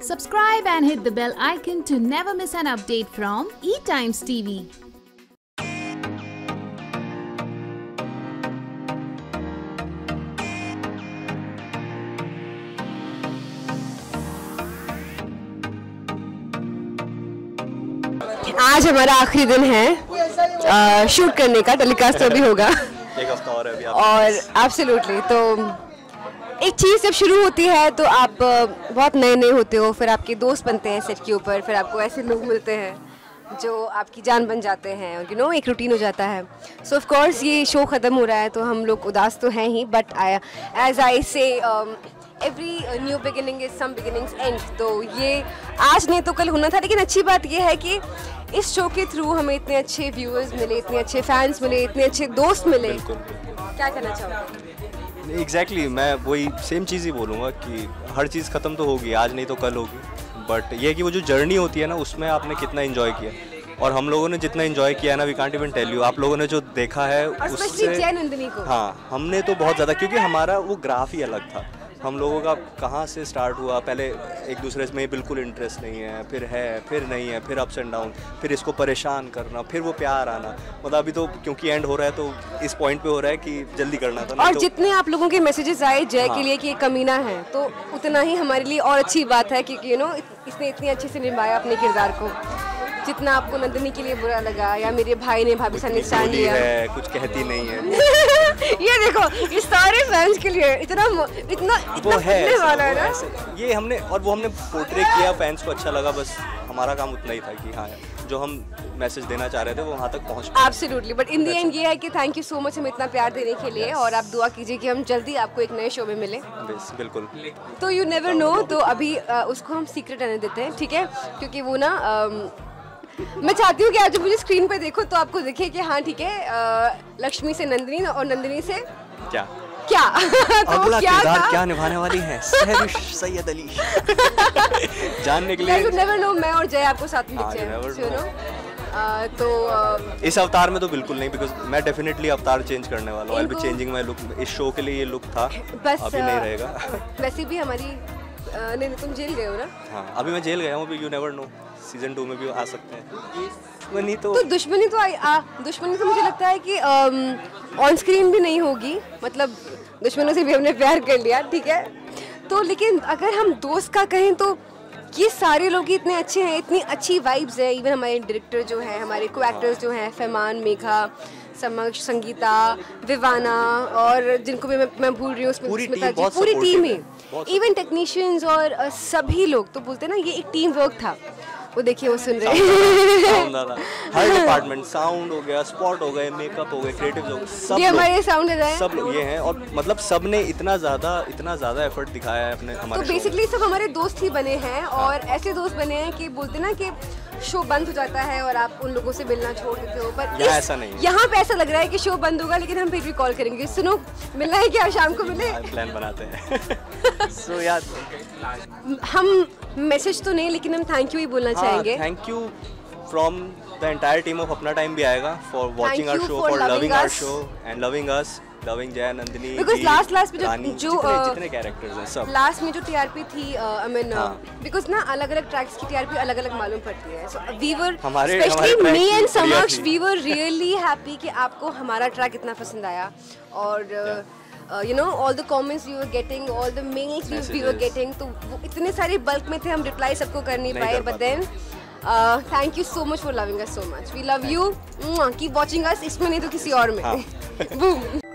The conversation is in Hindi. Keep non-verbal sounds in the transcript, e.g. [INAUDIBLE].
Subscribe and hit the bell icon to never miss an update from eTimes TV. आज हमारा आखिरी दिन है शूट करने का टेलीकास्ट तो अभी होगा। एक हफ़्ता और अभी आप। और एब्सोल्युटली तो एक चीज़ जब शुरू होती है तो आप बहुत नए नए होते हो फिर आपके दोस्त बनते हैं सेट के ऊपर फिर आपको ऐसे लोग मिलते हैं जो आपकी जान बन जाते हैं और यू नो एक रूटीन हो जाता है। सो ऑफ़ कोर्स ये शो ख़त्म हो रहा है तो हम लोग उदास तो हैं ही but as I say every new beginning is some beginnings and तो ये आज नहीं तो कल होना था लेकिन अच्छी बात ये है कि इस शो के थ्रू हमें इतने अच्छे व्यूअर्स मिले इतने अच्छे फैंस मिले इतने अच्छे दोस्त मिले। क्या कहना चाहोगे? एग्जैक्टली exactly, मैं वही सेम चीज़ ही बोलूँगा कि हर चीज़ ख़त्म तो होगी आज नहीं तो कल होगी। बट ये है कि वो जो जर्नी होती है ना उसमें आपने कितना इन्जॉय किया। और हम लोगों ने जितना इन्जॉय किया ना we can't even tell you आप लोगों ने जो देखा है को। हाँ हमने तो बहुत ज़्यादा क्योंकि हमारा वो ग्राफ ही अलग था। हम लोगों का कहाँ से स्टार्ट हुआ? पहले एक दूसरे में बिल्कुल इंटरेस्ट नहीं है फिर है फिर नहीं है फिर अप्स एंड डाउन फिर इसको परेशान करना फिर वो प्यार आना। मतलब अभी तो क्योंकि एंड हो रहा है तो इस पॉइंट पे हो रहा है कि जल्दी करना था और तो जितने आप लोगों के मैसेजेस आए जय हाँ। के लिए कि ये कमीना है तो उतना ही हमारे लिए और अच्छी बात है क्योंकि यू नो इसने इतनी अच्छे से निभाया अपने किरदार को। जितना आपको नंदनी के लिए बुरा लगा या मेरे भाई ने भाभी सा ने स्टैंड लिया। है कुछ कहती नहीं है। ये देखो ये सारे फैंस के लिए इतना इतना वो इतना है ऐसा, वाला है ना? ये हमने और वो हमने पोर्ट्रे किया फैंस को अच्छा लगा बस हमारा काम उतना ही था कि हाँ जो हम मैसेज देना चाह रहे थे वो वहाँ तक पहुँच absolutely but in the end ये है कि थैंक यू सो मच हमें इतना प्यार देने के लिए और आप दुआ कीजिए कि हम जल्दी आपको एक नए शो में मिले। बस बिल्कुल। तो यू नेवर नो तो अभी उसको हम सीक्रेट रहने देते हैं ठीक है? क्योंकि वो ना मैं चाहती हूँ कि आज जब मुझे स्क्रीन पे देखो तो आपको दिखे कि हाँ ठीक है लक्ष्मी से नंदिनी और नंदिनी से क्या? क्या? [LAUGHS] तो अगला क्या किरदार क्या निभाने वाली है? सैयद अली। [LAUGHS] जानने के लिए नेवर नो मैं और जय आपको साथ में हाँ, you हैं तो इस अवतार में तो बिल्कुल नहीं बिकॉज़ मैं डेफिनेटली अवतार चेंज करने वाला हूँ। I be changing my look इस शो के लिए ये लुक था बस अभी नहीं रहेगा। वैसे भी हमारी नहीं नहीं, तुम जेल गए हो ना? हाँ अभी मैं जेल गया हूँ you never know season two में भी आ सकते हैं। वो नहीं तो तो दुश्मनी तो आई आ, दुश्मनी तो मुझे लगता है कि ऑन स्क्रीन भी नहीं होगी। मतलब दुश्मनों से भी हमने प्यार कर लिया ठीक है? तो लेकिन अगर हम दोस्त का कहें तो ये सारे लोग ही इतने अच्छे हैं इतनी अच्छी वाइब्स है। इवन हमारे डायरेक्टर जो हैं हमारे को एक्टर्स जो हैं फैमान मेघा समक्ष संगीता विवाना और जिनको भी मैं, मैं भूल रही हूँ उसमें पूरी बहुत पूरी टीम ही इवन टेक्नीशियंस और सभी लोग तो बोलते हैं ना ये एक टीम वर्क था। वो देखिए वो सुन रहे हैं। [LAUGHS] हर डिपार्टमेंट साउंड हो गया स्पॉट हो गए मेकअप हो गए क्रिएटिव हो गए सब ये हमारे साउंड है। सब लोग ये हैं और मतलब सबने इतना ज़्यादा इतना ज़्यादा एफर्ट दिखाया है अपने तो हमारे में। बेसिकली सब हमारे दोस्त ही बने हैं और ऐसे दोस्त बने हैं कि बोलते ना कि शो बंद हो जाता है और आप उन लोगों से मिलना छोड़ देते हो। पर यहाँ ऐसा नहीं है। यहाँ पे ऐसा लग रहा है कि शो बंद होगा लेकिन हम फिर भी कॉल करेंगे। सुनो मिलना है क्या? शाम को मिले। प्लान बनाते हैं। सो यार हम मैसेज तो नहीं लेकिन हम थैंक यू ही बोलना चाहेंगे। Thank you from the entire team of Apna Time Bhi Aayega for watching our show for loving our show and loving us loving Jai Nandini Veer, last- last में जो- जो, जितने uh, जितने कैरेक्टर्स हैं सब। लास्ट में जो टीआरपी थी आई मीन हाँ। बिकॉज़ ना अलग अलग ट्रैक्स की टीआरपी अलग अलग मालूम पड़ती है। So we were specially me and Samaksh we were really happy कि आपको हमारा ट्रैक इतना पसंद आया। और you know all the comments you are getting all the mails we are getting तो वो इतने सारे बल्क में थे हम रिप्लाई सबको कर नहीं पाए but. Then thank you so much for loving us so much we love you keep watching us इसमें नहीं तो किसी और में हाँ। [LAUGHS] Boom.